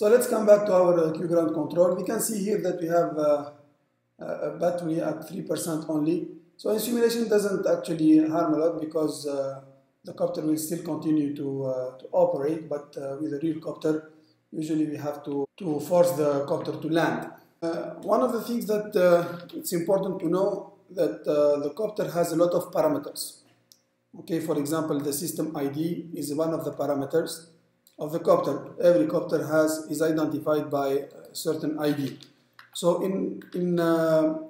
So let's come back to our uh, QGroundControl. We can see here that we have uh, a battery at 3% only. So in simulation doesn't actually harm a lot because uh, the copter will still continue to, uh, to operate, but uh, with a real copter, usually we have to, to force the copter to land. Uh, one of the things that it's important to know that the copter has a lot of parameters. Okay, for example, the system ID is one of the parameters of the copter. Every copter has is identified by a certain ID. So in in uh,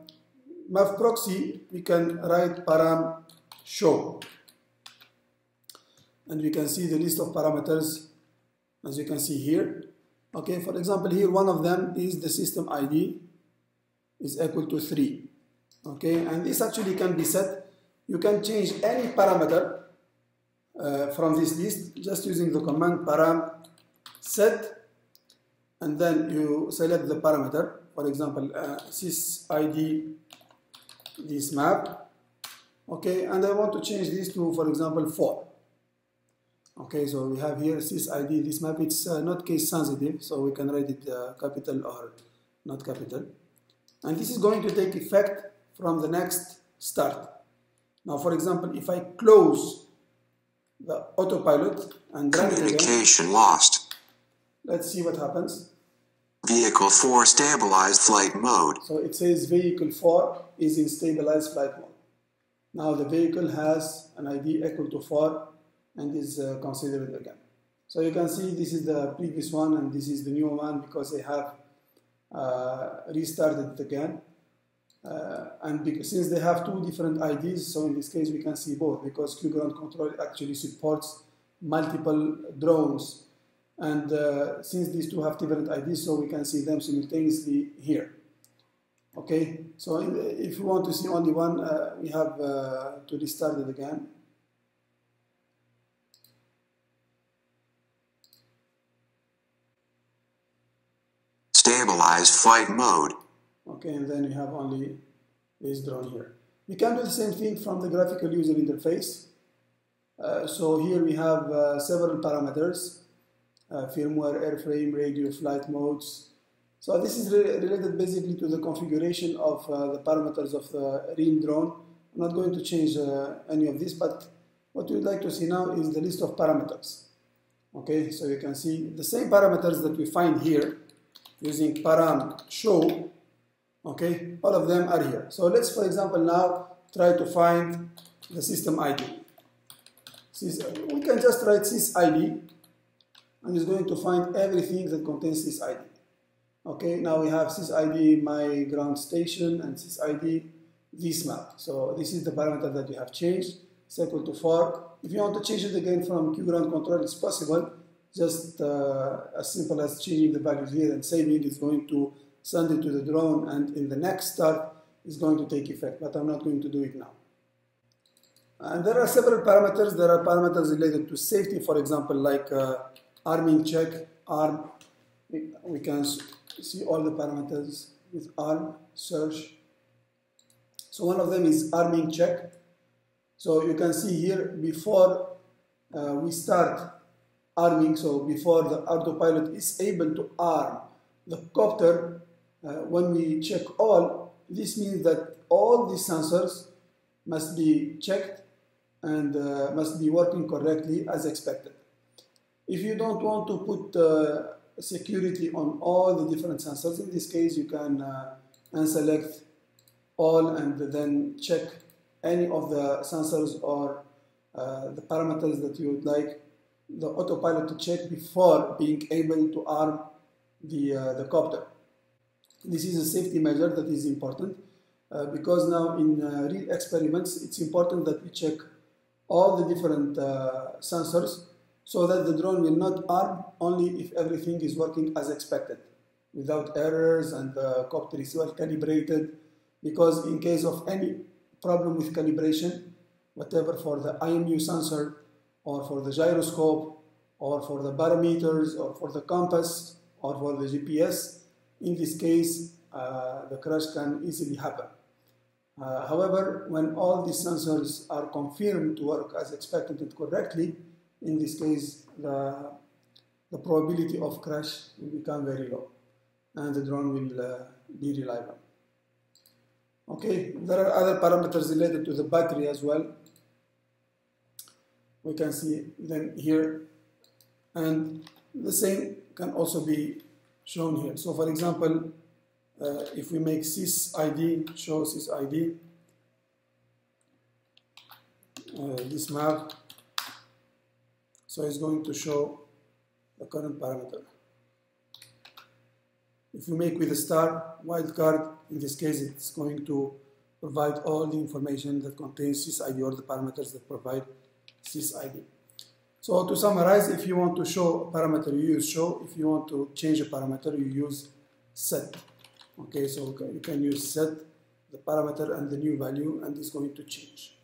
proxy, we can write param show, and we can see the list of parameters as you can see here. Okay, for example, here one of them is the system ID is equal to 3. Okay, and this actually can be set you can change any parameter uh, from this list just using the command param set and then you select the parameter. For example uh, sys id this MAV. Okay and I want to change this to for example 4 okay so we have here sys id this MAV. It's uh, not case sensitive so we can write it uh, capital or not capital. And this is going to take effect from the next start. Now, for example, if I close the autopilot and Communication again, lost. Let's see what happens. Vehicle 4 stabilized flight mode. So it says vehicle 4 is in stabilized flight mode. Now the vehicle has an ID equal to 4 and is uh, considered again. So you can see this is the previous one and this is the new one because they have uh, restarted it again. Uh, and because, since they have two different IDs, so in this case we can see both because QGroundControl actually supports multiple drones. And uh, since these two have different IDs, so we can see them simultaneously here. Okay, so the, if you want to see only one, uh, we have uh, to restart it again. Stabilize flight mode okay and then you have only this drone here. We can do the same thing from the graphical user interface. Uh, so here we have uh, several parameters uh, firmware airframe radio flight modes. So this is re related basically to the configuration of uh, the parameters of the real drone. I'm not going to change uh, any of this but what we'd like to see now is the list of parameters. Okay so you can see the same parameters that we find here using param show Okay, all of them are here. So let's, for example, now try to find the system ID. We can just write sys ID and it's going to find everything that contains sys ID. Okay, now we have sys ID my ground station and sys ID this MAV. So this is the parameter that we have changed. It's equal to 4. If you want to change it again from QGroundControl, it's possible. Just uh, as simple as changing the values here and saving is going to send it to the drone, and in the next start is going to take effect, but I'm not going to do it now. And there are several parameters. There are parameters related to safety, for example, like uh, arming check, arm. We can see all the parameters with arm, search. So one of them is arming check. So you can see here before uh, we start arming, so before the autopilot is able to arm the copter, when we check all, this means that all the sensors must be checked and uh, must be working correctly as expected. If you don't want to put uh, security on all the different sensors, in this case you can uh, unselect all and then check any of the sensors or uh, the parameters that you would like the autopilot to check before being able to arm the, uh, the copter. This is a safety measure that is important uh, because now in uh, real experiments it's important that we check all the different uh, sensors so that the drone will not arm only if everything is working as expected without errors and the copter is well calibrated. Because in case of any problem with calibration whatever for the IMU sensor or for the gyroscope or for the barometers or for the compass or for the GPS in this case, uh, the crash can easily happen. Uh, however, when all these sensors are confirmed to work as expected and correctly, in this case, the, the probability of crash will become very low and the drone will uh, be reliable. Okay, there are other parameters related to the battery as well. We can see them here and the same can also be shown here. So for example, uh, if we make sys ID, show ID, uh, this MAV, so it's going to show the current parameter. If you make with a star wildcard, in this case it's going to provide all the information that contains sys_id or the parameters that provide sys_id. So to summarize, if you want to show a parameter, you use show. If you want to change a parameter, you use set. Okay, so you can use set, the parameter and the new value, and it's going to change.